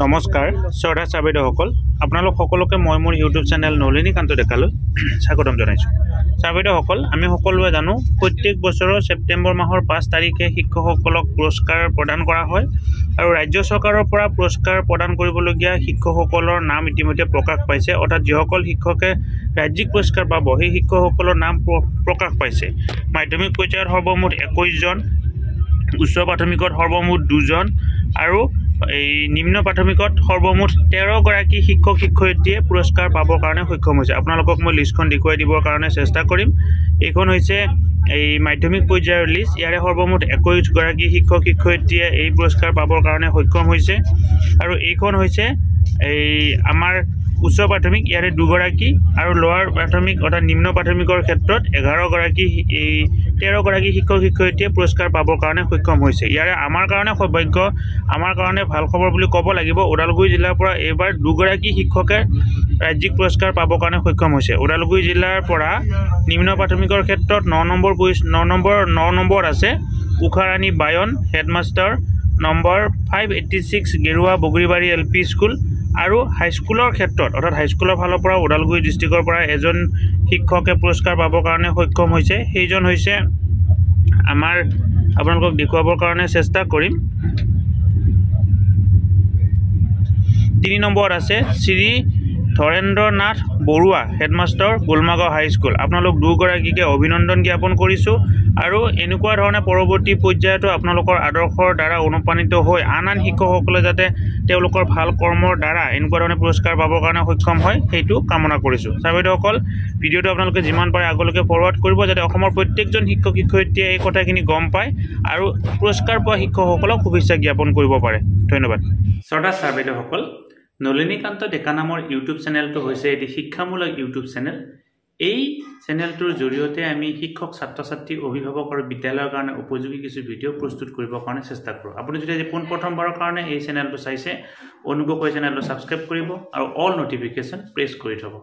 নমস্কাৰ শ্ৰদ্ধা চাবেদসকল আপোনালোক সকলোকে মই মোৰ ইউটিউব চেনেল নলিনীকান্ত ডেকালৈ স্বাগতম জনাইছোঁ। চাবেদসকল আমি সকলোৱে জানো প্ৰত্যেক বছৰৰ ছেপ্টেম্বৰ মাহৰ পাঁচ তাৰিখে শিক্ষকসকলক পুৰস্কাৰ প্ৰদান কৰা হয় আৰু ৰাজ্য চৰকাৰৰ পৰা পুৰস্কাৰ প্ৰদান কৰিবলগীয়া শিক্ষকসকলৰ নাম ইতিমধ্যে প্ৰকাশ পাইছে। অৰ্থাৎ যিসকল শিক্ষকে ৰাজ্যিক পুৰস্কাৰ পাব সেই শিক্ষকসকলৰ নাম প্ৰ- প্ৰকাশ পাইছে। মাধ্যমিক পৰ্যায়ত সৰ্বমুঠ একৈছজন উচ্চ প্ৰাথমিকত সৰ্বমুঠ দুজন আৰু এই নিম্ন প্ৰাথমিকত সৰ্বমুঠ তেৰগৰাকী শিক্ষক শিক্ষয়িত্ৰীয়ে পুৰস্কাৰ পাবৰ কাৰণে সক্ষম হৈছে। আপোনালোকক মই লিষ্টখন দেখুৱাই দিবৰ কাৰণে চেষ্টা কৰিম। এইখন হৈছে এই মাধ্যমিক পৰ্যায়ৰ লিষ্ট ইয়াৰে সৰ্বমুঠ একৈছগৰাকী শিক্ষক শিক্ষয়িত্ৰীয়ে এই পুৰস্কাৰ পাবৰ কাৰণে সক্ষম হৈছে। আৰু এইখন হৈছে এই আমাৰ উচ্চ প্ৰাথমিক ইয়াৰে দুগৰাকী আৰু লোৱাৰ প্ৰাথমিক অৰ্থাৎ নিম্ন প্ৰাথমিকৰ ক্ষেত্ৰত এঘাৰগৰাকী এই তেৰগৰাকী শিক্ষক শিক্ষয়িত্ৰীয়ে পুৰস্কাৰ পাবৰ কাৰণে সক্ষম হৈছে। ইয়াৰে আমাৰ কাৰণে সৌভাগ্য আমাৰ কাৰণে ভাল খবৰ বুলি ক'ব লাগিব। ওদালগুৰি জিলাৰ পৰা এইবাৰ দুগৰাকী শিক্ষকে ৰাজ্যিক পুৰস্কাৰ পাবৰ কাৰণে সক্ষম হৈছে। ওদালগুৰি জিলাৰ পৰা নিম্ন প্ৰাথমিকৰ ক্ষেত্ৰত ন নম্বৰ পজিচ ন নম্বৰ ন নম্বৰত আছে Usharani Bayan headmaster number five eighty six Gerua Bogoribari L P school আৰু হাইস্কুলৰ ক্ষেত্ৰত অৰ্থাৎ হাইস্কুলৰ ফালৰ পৰা ওদালগুৰি ডিষ্ট্ৰিক্টৰ পৰা এজন শিক্ষকে পুৰস্কাৰ পাবৰ কাৰণে সক্ষম হৈছে। সেইজন হৈছে আমাৰ আপোনালোকক দেখুৱাবৰ কাৰণে চেষ্টা কৰিম। তিনি নম্বৰত আছে Shri Dharendra Nath Barua headmaster Golmagaon high school আপোনালোক দুগৰাকীকে অভিনন্দন জ্ঞাপন কৰিছোঁ আৰু এনেকুৱা ধৰণে পৰৱৰ্তী পৰ্যায়তো আপোনালোকৰ আদৰ্শৰ দ্বাৰা অনুপ্ৰাণিত হৈ আন আন শিক্ষকসকলে যাতে তেওঁলোকৰ ভাল কৰ্মৰ দ্বাৰা এনেকুৱা ধৰণে পুৰস্কাৰ পাবৰ কাৰণে সক্ষম হয় সেইটো কামনা কৰিছোঁ। ছাৰ ভিডিঅ'টো আপোনালোকে যিমান পাৰে আগলৈকে ফৰৱাৰ্ড কৰিব যাতে অসমৰ প্ৰত্যেকজন শিক্ষক শিক্ষয়িত্ৰীয়ে এই কথাখিনি গম পায় আৰু পুৰস্কাৰ পোৱা শিক্ষকসকলক শুভেচ্ছা জ্ঞাপন কৰিব পাৰে। ধন্যবাদ। শ্ৰদ্ধা ছাৰ বাইদেউসকল নলিনীকান্ত ডেকা নামৰ ইউটিউব চেনেলটো হৈছে এটি শিক্ষামূলক ইউটিউব চেনেল। এই চেনেলটোৰ জৰিয়তে আমি শিক্ষক ছাত্ৰ ছাত্ৰী অভিভাৱক আৰু বিদ্যালয়ৰ কাৰণে উপযোগী কিছু ভিডিঅ' প্ৰস্তুত কৰিবৰ কাৰণে চেষ্টা কৰোঁ। আপুনি যদি আজি পোনপ্ৰথমবাৰৰ কাৰণে এই চেনেলটো চাইছে অনুগ্ৰহ কৰি চেনেলটো ছাবস্ক্ৰাইব কৰিব আৰু অল নটিফিকেশ্যন প্ৰেছ কৰি থ'ব।